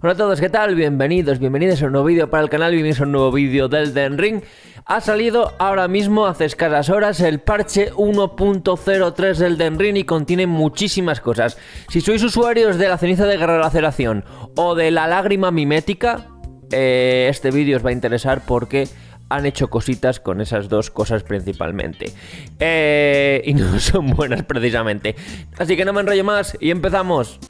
Hola a todos, ¿qué tal? Bienvenidos, bienvenidos a un nuevo vídeo para el canal, bienvenidos a un nuevo vídeo del Den Ring. Ha salido ahora mismo, hace escasas horas, el parche 1.03 del Den Ring y contiene muchísimas cosas. Si sois usuarios de la ceniza de guerra de o de la lágrima mimética, eh, este vídeo os va a interesar porque han hecho cositas con esas dos cosas principalmente. Eh, y no son buenas precisamente. Así que no me enrollo más y empezamos.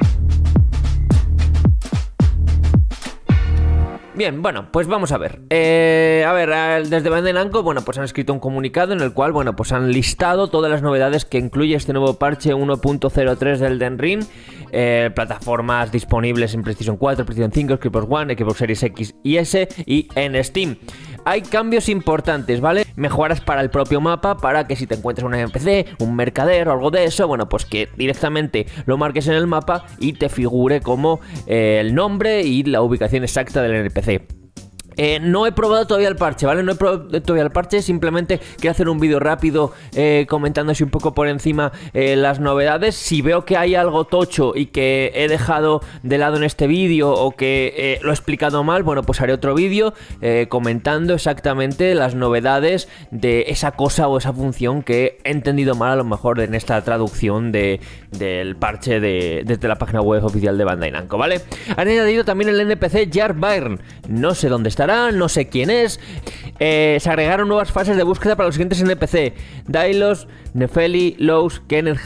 Bien, bueno, pues vamos a ver. Eh, a ver, desde Bandai Namco, bueno, pues han escrito un comunicado en el cual, bueno, pues han listado todas las novedades que incluye este nuevo parche 1.03 del Den Ring. Eh, plataformas disponibles en PlayStation 4, PlayStation 5, Xbox One, Xbox Series X y S y en Steam. Hay cambios importantes, ¿vale? Mejoras para el propio mapa, para que si te encuentras un NPC, un mercader o algo de eso, bueno, pues que directamente lo marques en el mapa y te figure como eh, el nombre y la ubicación exacta del NPC. Eh, no he probado todavía el parche, ¿vale? No he probado todavía el parche, simplemente quiero hacer un vídeo rápido eh, comentándose un poco por encima eh, las novedades. Si veo que hay algo tocho y que he dejado de lado en este vídeo o que lo he explicado mal, bueno, pues haré otro vídeo comentando exactamente las novedades de esa cosa o esa función que he entendido mal a lo mejor en esta traducción de, del parche de, desde la página web oficial de Bandai Namco, ¿vale? Han añadido también el NPC Jar Byrne, no sé dónde no sé quién es. Eh, se agregaron nuevas fases de búsqueda para los siguientes NPC: Dailos, Nefeli, Lowe's, Kenneth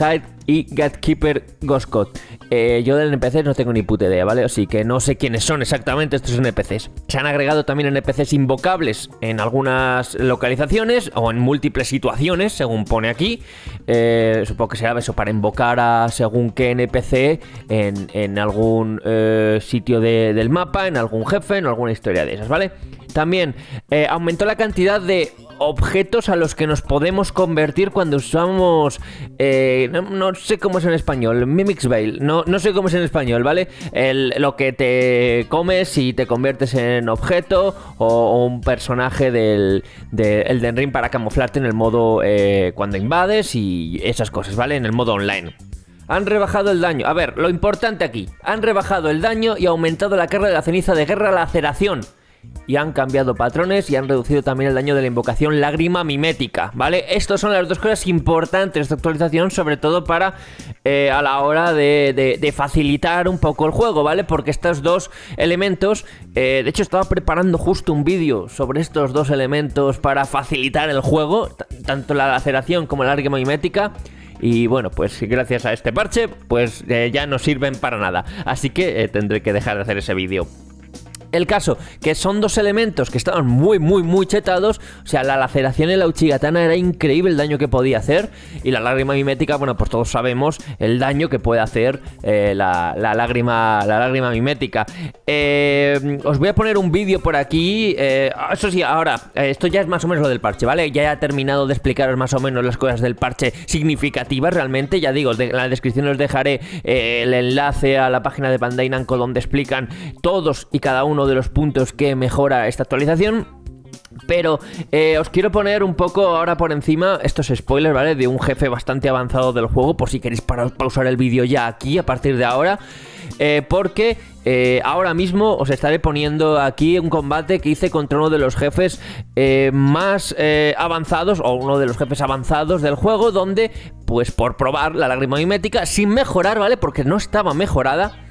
y Gatekeeper Goscott. Eh, yo del NPC no tengo ni puta idea, ¿vale? Así que no sé quiénes son exactamente estos NPCs. Se han agregado también NPCs invocables en algunas localizaciones o en múltiples situaciones, según pone aquí. Eh, supongo que será eso para invocar a según qué NPC en, algún eh, sitio del mapa, en algún jefe, en alguna historia de esas, ¿vale? También aumentó la cantidad de objetos a los que nos podemos convertir cuando usamos... Eh, no, sé cómo es en español, Mimix Veil, no, no sé cómo es en español, ¿vale? lo que te comes y te conviertes en objeto o, un personaje del, Elden Ring para camuflarte en el modo eh, cuando invades y esas cosas, ¿vale? En el modo online. Han rebajado el daño. A ver, lo importante aquí. Han rebajado el daño y aumentado la carga de la ceniza de guerra laceración y han cambiado patrones y han reducido también el daño de la invocación lágrima mimética, ¿vale? Estas son las dos cosas importantes de actualización, sobre todo para eh, a la hora de, facilitar un poco el juego, ¿vale? Porque estos dos elementos, eh, de hecho estaba preparando justo un vídeo sobre estos dos elementos para facilitar el juego, tanto la laceración como la lágrima mimética. Y bueno, pues gracias a este parche, pues eh, ya no sirven para nada. Así que tendré que dejar de hacer ese vídeo. El caso, que son dos elementos que estaban muy, muy, muy chetados. O sea, la laceración en la Uchigatana era increíble el daño que podía hacer. Y la lágrima mimética, bueno, pues todos sabemos el daño que puede hacer eh, la, lágrima, la lágrima mimética. Eh, os voy a poner un vídeo por aquí. Eh, eso sí, ahora, esto ya es más o menos lo del parche, ¿vale? Ya he terminado de explicaros más o menos las cosas del parche significativas realmente. Ya digo, en la descripción os dejaré el enlace a la página de Bandai Namco donde explican todos y cada uno de los puntos que mejora esta actualización. Pero eh, os quiero poner un poco ahora por encima estos spoilers, ¿vale? De un jefe bastante avanzado del juego, por si queréis pausar el vídeo ya aquí a partir de ahora. Eh, porque eh, ahora mismo os estaré poniendo aquí un combate que hice contra uno de los jefes más avanzados, o uno de los jefes avanzados del juego, donde, pues por probar la lágrima mimética, sin mejorar, ¿vale? Porque no estaba mejorada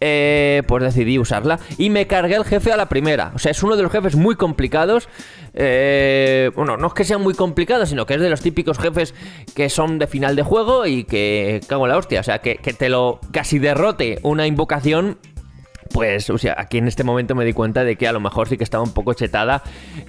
eh, pues decidí usarla y me cargué el jefe a la primera. O sea, es uno de los jefes muy complicados. Eh, bueno, no es que sean muy complicados, sino que es de los típicos jefes que son de final de juego y que cago en la hostia. O sea, que, que te lo casi derrote una invocación pues, o sea, aquí en este momento me di cuenta de que a lo mejor sí que estaba un poco chetada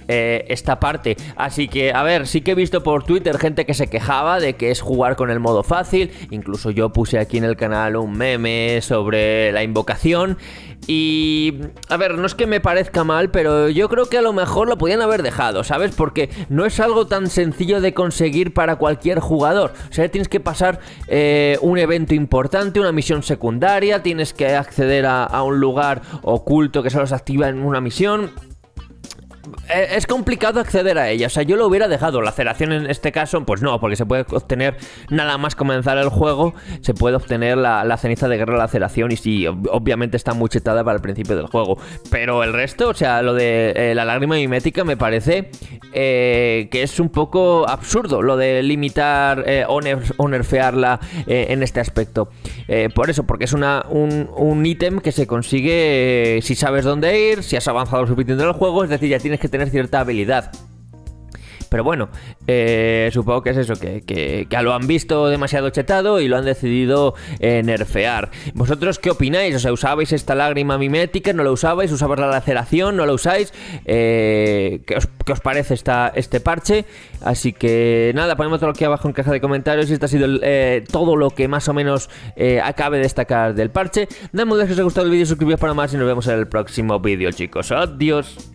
eh, esta parte. Así que, a ver, sí que he visto por Twitter gente que se quejaba de que es jugar con el modo fácil. Incluso yo puse aquí en el canal un meme sobre la invocación. Y, a ver, no es que me parezca mal, pero yo creo que a lo mejor lo podían haber dejado, ¿sabes? Porque no es algo tan sencillo de conseguir para cualquier jugador. O sea, tienes que pasar eh, un evento importante, una misión secundaria, tienes que acceder a, un lugar oculto que solo se activa en una misión es complicado acceder a ella. O sea, yo lo hubiera dejado. La aceleración en este caso, pues no, porque se puede obtener nada más comenzar el juego, se puede obtener la, ceniza de guerra la aceleración y sí, obviamente está muy chetada para el principio del juego. Pero el resto, o sea, lo de eh, la lágrima mimética me parece eh, que es un poco absurdo lo de limitar o, nerfearla en este aspecto. por eso, porque es una, un ítem que se consigue si sabes dónde ir, si has avanzado lo suficiente en el juego, es decir, ya tienes que tener cierta habilidad. Pero bueno, eh, supongo que es eso, que, que, lo han visto demasiado chetado y lo han decidido eh, nerfear. ¿Vosotros qué opináis? O sea, ¿usabais esta lágrima mimética? ¿No la usabais? ¿Usabais la laceración? ¿No la usáis? Eh, ¿qué, os, parece esta, este parche? Así que nada, ponemos todo aquí abajo en caja de comentarios y este ha sido todo lo que más o menos acabe de destacar del parche. Dame un like si os ha gustado el vídeo, suscribiros para más y nos vemos en el próximo vídeo, chicos. Adiós.